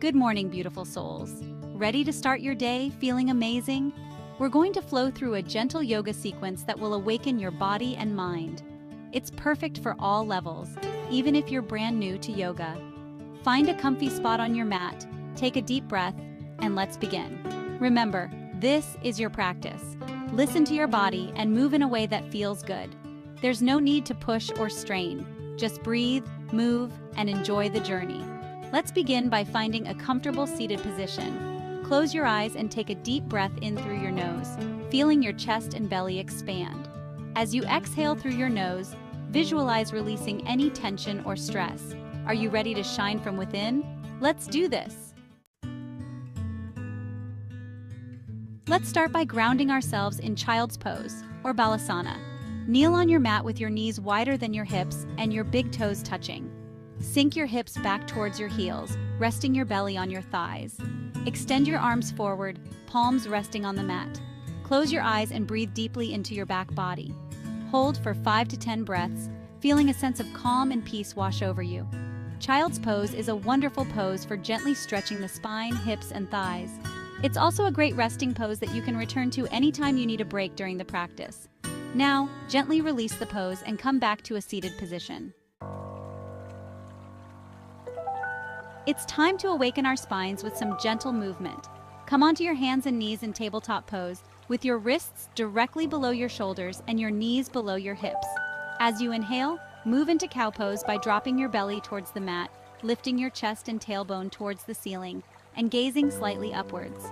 Good morning, beautiful souls. Ready to start your day feeling amazing? We're going to flow through a gentle yoga sequence that will awaken your body and mind. It's perfect for all levels, even if you're brand new to yoga. Find a comfy spot on your mat, take a deep breath, and let's begin. Remember, this is your practice. Listen to your body and move in a way that feels good. There's no need to push or strain. Just breathe, move, and enjoy the journey. Let's begin by finding a comfortable seated position. Close your eyes and take a deep breath in through your nose, feeling your chest and belly expand. As you exhale through your nose, visualize releasing any tension or stress. Are you ready to shine from within? Let's do this! Let's start by grounding ourselves in child's pose, or balasana. Kneel on your mat with your knees wider than your hips and your big toes touching. Sink your hips back towards your heels, resting your belly on your thighs. Extend your arms forward, palms resting on the mat. Close your eyes and breathe deeply into your back body. Hold for 5 to 10 breaths, feeling a sense of calm and peace wash over you. Child's pose is a wonderful pose for gently stretching the spine, hips, and thighs. It's also a great resting pose that you can return to anytime you need a break during the practice. Now, gently release the pose and come back to a seated position. It's time to awaken our spines with some gentle movement. Come onto your hands and knees in tabletop pose, with your wrists directly below your shoulders and your knees below your hips. As you inhale, move into cow pose by dropping your belly towards the mat, lifting your chest and tailbone towards the ceiling, and gazing slightly upwards.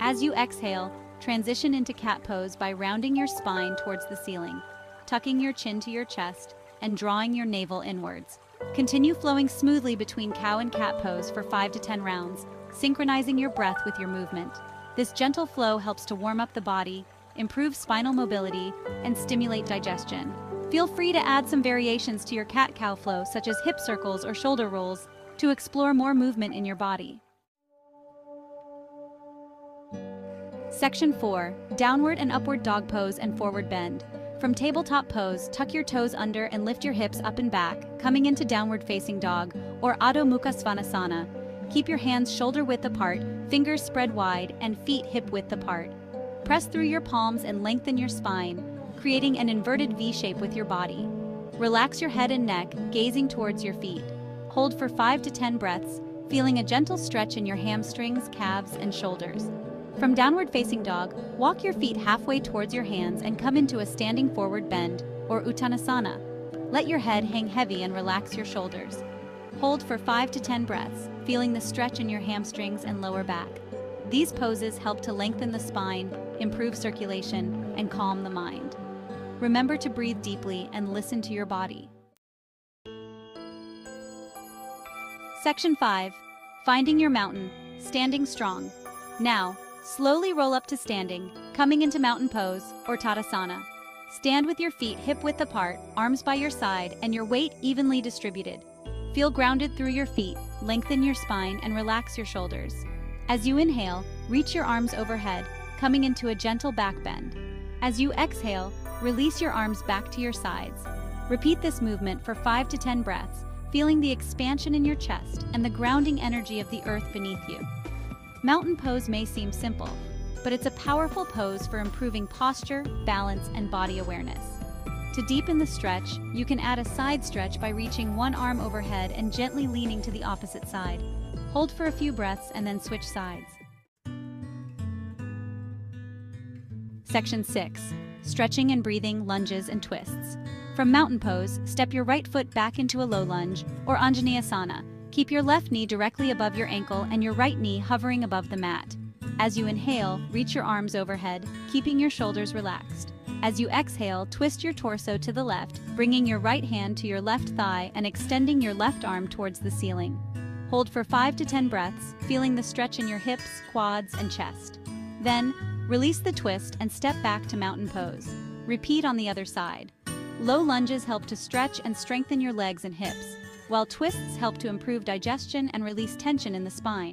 As you exhale, transition into cat pose by rounding your spine towards the ceiling, tucking your chin to your chest, and drawing your navel inwards. Continue flowing smoothly between cow and cat pose for 5 to 10 rounds, synchronizing your breath with your movement. This gentle flow helps to warm up the body, improve spinal mobility, and stimulate digestion. Feel free to add some variations to your cat-cow flow, such as hip circles or shoulder rolls, to explore more movement in your body. Section 4. Downward and upward dog pose and forward bend. From tabletop pose, tuck your toes under and lift your hips up and back, coming into downward facing dog, or Adho Mukha Svanasana. Keep your hands shoulder width apart, fingers spread wide, and feet hip width apart. Press through your palms and lengthen your spine, creating an inverted V shape with your body. Relax your head and neck, gazing towards your feet. Hold for 5 to 10 breaths, feeling a gentle stretch in your hamstrings, calves, and shoulders. From downward facing dog, walk your feet halfway towards your hands and come into a standing forward bend, or Uttanasana. Let your head hang heavy and relax your shoulders. Hold for 5 to 10 breaths, feeling the stretch in your hamstrings and lower back. These poses help to lengthen the spine, improve circulation, and calm the mind. Remember to breathe deeply and listen to your body. Section 5. Finding your mountain, standing strong. Now, Slowly roll up to standing, coming into mountain pose or Tadasana. Stand with your feet hip width apart, arms by your side, and your weight evenly distributed. Feel grounded through your feet, lengthen your spine, and relax your shoulders. As you inhale, reach your arms overhead, coming into a gentle back bend. As you exhale, release your arms back to your sides. Repeat this movement for 5 to 10 breaths, feeling the expansion in your chest and the grounding energy of the earth beneath you. Mountain pose may seem simple, but it's a powerful pose for improving posture, balance, and body awareness. To deepen the stretch, you can add a side stretch by reaching one arm overhead and gently leaning to the opposite side. Hold for a few breaths and then switch sides. Section 6. Stretching and breathing, lunges, and twists. From mountain pose, step your right foot back into a low lunge, or Anjaneyasana, Keep your left knee directly above your ankle and your right knee hovering above the mat. As you inhale, reach your arms overhead, keeping your shoulders relaxed. As you exhale, twist your torso to the left, bringing your right hand to your left thigh and extending your left arm towards the ceiling. Hold for 5 to 10 breaths, feeling the stretch in your hips, quads, and chest. Then, release the twist and step back to mountain pose. Repeat on the other side. Low lunges help to stretch and strengthen your legs and hips while twists help to improve digestion and release tension in the spine.